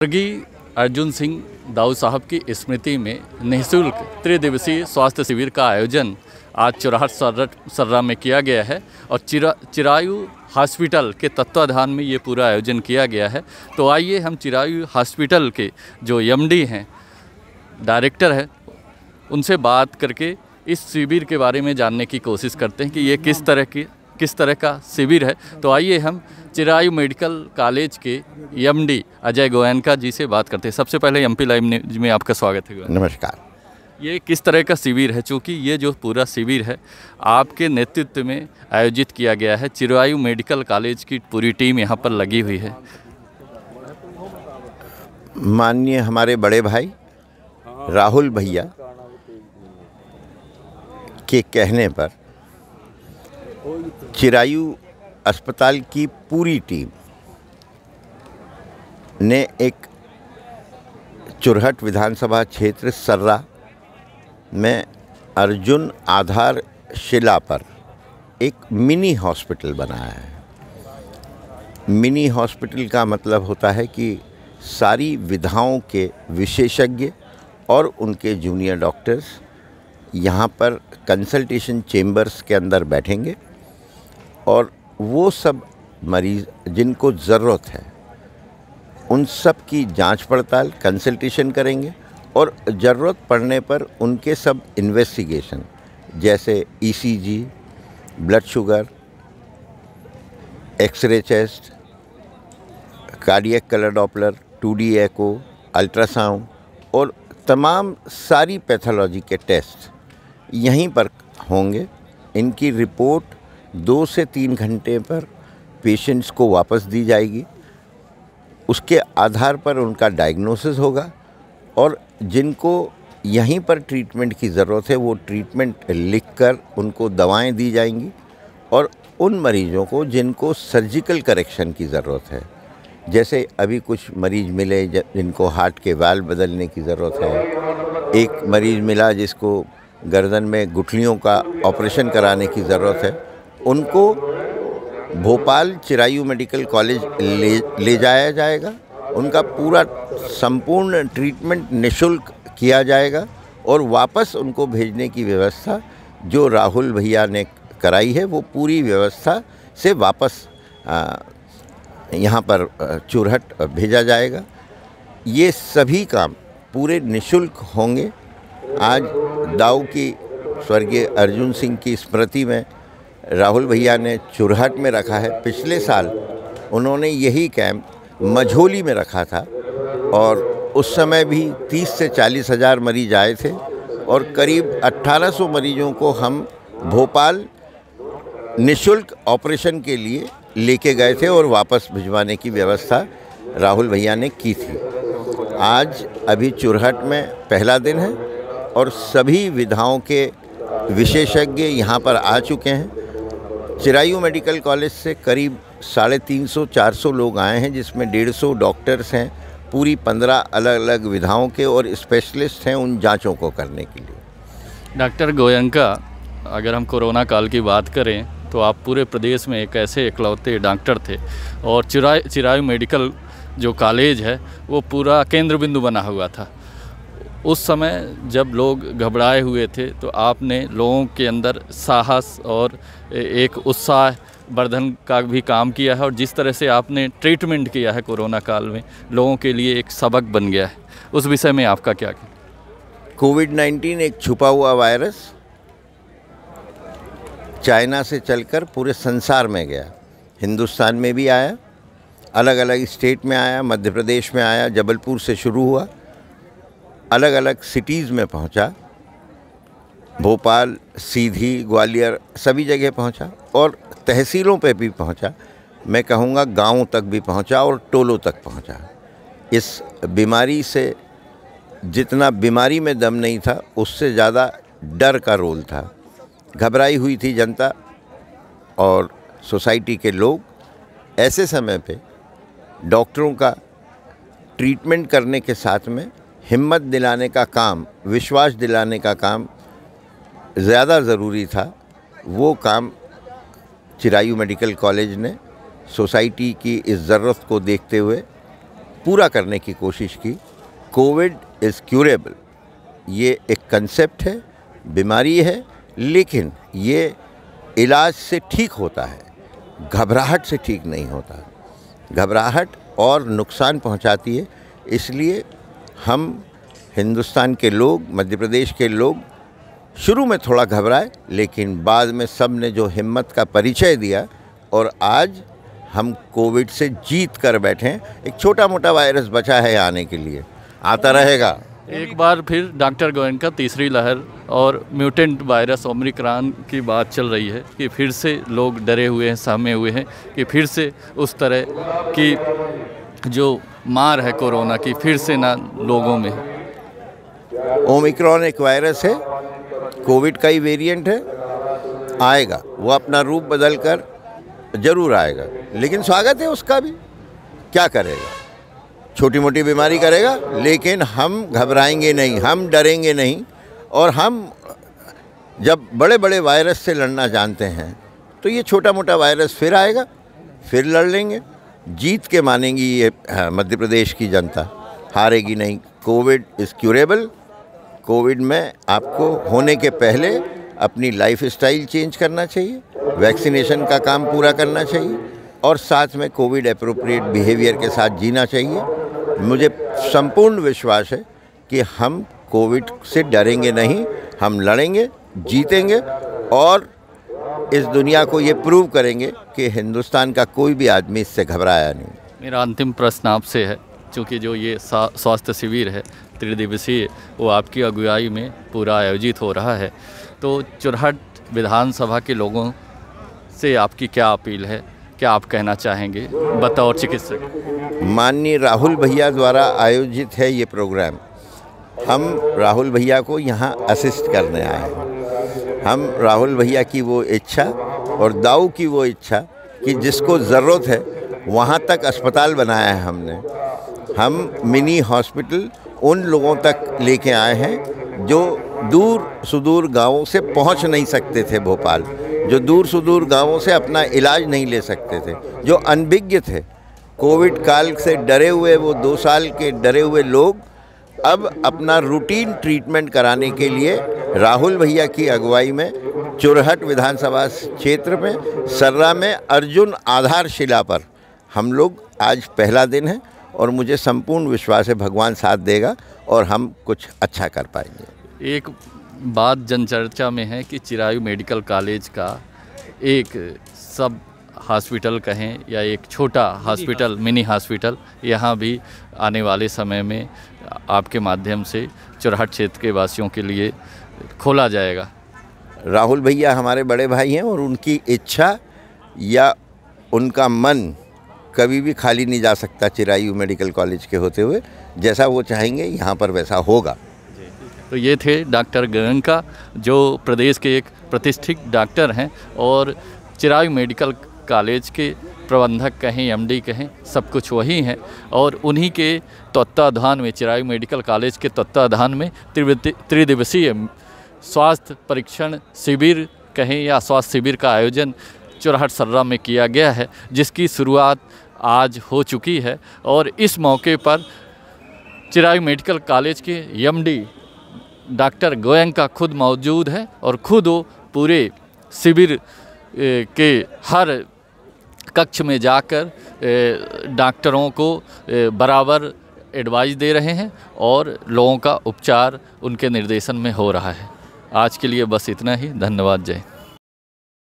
स्वर्गीय अर्जुन सिंह दाऊ साहब की स्मृति में निःशुल्क त्रिदिवसीय स्वास्थ्य शिविर का आयोजन आज चौराहट सर्रा में किया गया है और चिरा चिरायु हॉस्पिटल के तत्वाधान में ये पूरा आयोजन किया गया है। तो आइए हम चिरायु हॉस्पिटल के जो एमडी हैं, डायरेक्टर है, उनसे बात करके इस शिविर के बारे में जानने की कोशिश करते हैं कि ये किस तरह की किस तरह का शिविर है। तो आइए हम चिरायु मेडिकल कॉलेज के एमडी अजय गोयनका जी से बात करते हैं। सबसे पहले एमपी लाइव न्यूज़ में आपका स्वागत है नमस्कार। ये किस तरह का शिविर है? चूँकि ये जो पूरा शिविर है आपके नेतृत्व में आयोजित किया गया है। चिरायु मेडिकल कॉलेज की पूरी टीम यहाँ पर लगी हुई है। माननीय हमारे बड़े भाई राहुल भैया के कहने पर चिरायु अस्पताल की पूरी टीम ने एक चुरहट विधानसभा क्षेत्र सर्रा में अर्जुन आधार शिला पर एक मिनी हॉस्पिटल बनाया है। मिनी हॉस्पिटल का मतलब होता है कि सारी विधाओं के विशेषज्ञ और उनके जूनियर डॉक्टर्स यहाँ पर कंसल्टेशन चेम्बर्स के अंदर बैठेंगे और वो सब मरीज़ जिनको ज़रूरत है उन सब की जाँच पड़ताल कंसल्टेशन करेंगे और ज़रूरत पड़ने पर उनके सब इन्वेस्टिगेशन जैसे ECG, blood sugar X ray chest cardiac colour Doppler two D echo ultrasound और तमाम सारी पैथोलॉजी के टेस्ट यहीं पर होंगे। इनकी रिपोर्ट दो से तीन घंटे पर पेशेंट्स को वापस दी जाएगी। उसके आधार पर उनका डायग्नोसिस होगा और जिनको यहीं पर ट्रीटमेंट की ज़रूरत है, वो ट्रीटमेंट लिखकर उनको दवाएँ दी जाएँगी और उन मरीज़ों को जिनको सर्जिकल करेक्शन की ज़रूरत है। जैसे अभी कुछ मरीज़ मिले जिनको हार्ट के वाल बदलने की ज़रूरत है। एक मरीज़ मिला जिसको गर्दन में गुठलियों का ऑपरेशन कराने की ज़रूरत है। उनको भोपाल चिरायु मेडिकल कॉलेज ले ले जाया जाएगा। उनका पूरा संपूर्ण ट्रीटमेंट निशुल्क किया जाएगा और वापस उनको भेजने की व्यवस्था जो राहुल भैया ने कराई है, वो पूरी व्यवस्था से वापस यहाँ पर चुरहट भेजा जाएगा। ये सभी काम पूरे निशुल्क होंगे। आज दाऊ की स्वर्गीय अर्जुन सिंह की स्मृति में राहुल भैया ने चुरहट में रखा है। पिछले साल उन्होंने यही कैंप मझोली में रखा था और उस समय भी 30 से चालीस हज़ार मरीज़ आए थे और करीब 1800 मरीजों को हम भोपाल निशुल्क ऑपरेशन के लिए लेके गए थे और वापस भिजवाने की व्यवस्था राहुल भैया ने की थी। आज अभी चुरहट में पहला दिन है और सभी विधाओं के विशेषज्ञ यहाँ पर आ चुके हैं। चिरायु मेडिकल कॉलेज से करीब साढ़े तीन सौ, चार सौ लोग आए हैं, जिसमें डेढ़ सौ डॉक्टर्स हैं, पूरी पंद्रह अलग अलग विधाओं के और स्पेशलिस्ट हैं उन जांचों को करने के लिए। डॉक्टर गोयंका, अगर हम कोरोना काल की बात करें तो आप पूरे प्रदेश में एक ऐसे इकलौते डॉक्टर थे और चिराय, चिरायु मेडिकल जो कॉलेज है, वो पूरा केंद्र बिंदु बना हुआ था। उस समय जब लोग घबराए हुए थे तो आपने लोगों के अंदर साहस और एक उत्साह वर्धन का भी काम किया है। और जिस तरह से आपने ट्रीटमेंट किया है कोरोना काल में, लोगों के लिए एक सबक बन गया है। उस विषय में आपका क्या कहना कोविड 19 एक छुपा हुआ वायरस चाइना से चलकर पूरे संसार में गया। हिंदुस्तान में भी आया अलग अलग स्टेट में आया, मध्य प्रदेश में आया, जबलपुर से शुरू हुआ। अलग अलग सिटीज़ में पहुँचा। भोपाल, सीधी, ग्वालियर, सभी जगह पहुँचा और तहसीलों पे भी पहुँचा। मैं कहूँगा गाँव तक भी पहुँचा और टोलों तक पहुँचा। इस बीमारी से जितना बीमारी में दम नहीं था, उससे ज़्यादा डर का रोल था। घबराई हुई थी जनता और सोसाइटी के लोग। ऐसे समय पे डॉक्टरों का ट्रीटमेंट करने के साथ में हिम्मत दिलाने का काम, विश्वास दिलाने का काम ज़्यादा ज़रूरी था। वो काम चिरायू मेडिकल कॉलेज ने सोसाइटी की इस ज़रूरत को देखते हुए पूरा करने की कोशिश की। COVID is curable. ये एक कंसेप्ट है, बीमारी है, लेकिन ये इलाज से ठीक होता है, घबराहट से ठीक नहीं होता। घबराहट और नुकसान पहुंचाती है, इसलिए हम हिंदुस्तान के लोग, मध्य प्रदेश के लोग शुरू में थोड़ा घबराए, लेकिन बाद में सबने जो हिम्मत का परिचय दिया और आज हम कोविड से जीत कर बैठे एक छोटा मोटा वायरस बचा है आने के लिए। आता रहेगा। एक बार फिर डॉक्टर गोयन का तीसरी लहर और म्यूटेंट वायरस ओमिक्रॉन की बात चल रही है कि फिर से लोग डरे हुए हैं, सहमे हुए हैं कि फिर से उस तरह की जो मार है कोरोना की, फिर से ना लोगों में। ओमिक्रॉन एक वायरस है, कोविड का ही वेरिएंट है, आएगा, वो अपना रूप बदल कर ज़रूर आएगा, लेकिन स्वागत है उसका भी, क्या करेगा? छोटी मोटी बीमारी करेगा, लेकिन हम घबराएँगे नहीं, हम डरेंगे नहीं, और हम जब बड़े बड़े वायरस से लड़ना जानते हैं तो ये छोटा मोटा वायरस फिर आएगा, फिर लड़ लेंगे। जीत के मानेंगी ये हाँ, मध्य प्रदेश की जनता। हारेगी नहीं। कोविड इज़ क्यूरेबल कोविड में आपको होने के पहले अपनी लाइफ स्टाइल चेंज करना चाहिए। वैक्सीनेशन का काम पूरा करना चाहिए। और साथ में कोविड अप्रोप्रिएट बिहेवियर के साथ जीना चाहिए। मुझे संपूर्ण विश्वास है कि हम कोविड से डरेंगे नहीं। हम लड़ेंगे जीतेंगे और इस दुनिया को ये प्रूव करेंगे कि हिंदुस्तान का कोई भी आदमी इससे घबराया नहीं। मेरा अंतिम प्रश्न आपसे है क्योंकि जो ये स्वास्थ्य शिविर है त्रिदिवसीय वो आपकी अगुवाई में पूरा आयोजित हो रहा है। तो चुरहट विधानसभा के लोगों से आपकी क्या अपील है? क्या आप कहना चाहेंगे? बतौर चिकित्सक। माननीय राहुल भैया द्वारा आयोजित है ये प्रोग्राम। हम राहुल भैया को यहाँ असिस्ट करने आए हैं। हम राहुल भैया की वो इच्छा और दाऊ की वो इच्छा कि जिसको ज़रूरत है, वहाँ तक अस्पताल बनाया है हमने। हम मिनी हॉस्पिटल उन लोगों तक लेके आए हैं जो दूर सुदूर गाँवों से पहुँच नहीं सकते थे भोपाल, जो दूर सुदूर गाँवों से अपना इलाज नहीं ले सकते थे, जो अनभिज्ञ थे। कोविड काल से डरे हुए वो दो साल के डरे हुए लोग अब अपना रूटीन ट्रीटमेंट कराने के लिए राहुल भैया की अगुवाई में चुरहट विधानसभा क्षेत्र में सर्रा में अर्जुन आधारशिला पर हम लोग आज पहला दिन है और मुझे संपूर्ण विश्वास है भगवान साथ देगा और हम कुछ अच्छा कर पाएँगे। एक बात जनचर्चा में है कि चिरायु मेडिकल कॉलेज का एक सब हॉस्पिटल कहें या एक छोटा हॉस्पिटल। मिनी हॉस्पिटल यहाँ भी आने वाले समय में आपके माध्यम से चुरहट क्षेत्र के वासियों के लिए खोला जाएगा। राहुल भैया हमारे बड़े भाई हैं और उनकी इच्छा या उनका मन कभी भी खाली नहीं जा सकता चिरायु मेडिकल कॉलेज के होते हुए। जैसा वो चाहेंगे यहाँ पर वैसा होगा। तो ये थे डॉक्टर गगन जो प्रदेश के एक प्रतिष्ठित डॉक्टर हैं और चिरायु मेडिकल कॉलेज के प्रबंधक कहें एमडी कहें, सब कुछ वही हैं। और उन्हीं के तत्वाधान में चिरायु मेडिकल कॉलेज के तत्वाधान में त्रिदिवसीय स्वास्थ्य परीक्षण शिविर कहें या स्वास्थ्य शिविर का आयोजन चौराहट सर्रा में किया गया है, जिसकी शुरुआत आज हो चुकी है। और इस मौके पर चिरायु मेडिकल कॉलेज के एमडी डॉक्टर गोयंका खुद मौजूद है और खुद वो पूरे शिविर के हर कक्ष में जाकर डॉक्टरों को बराबर एडवाइस दे रहे हैं और लोगों का उपचार उनके निर्देशन में हो रहा है। आज के लिए बस इतना ही। धन्यवाद। जय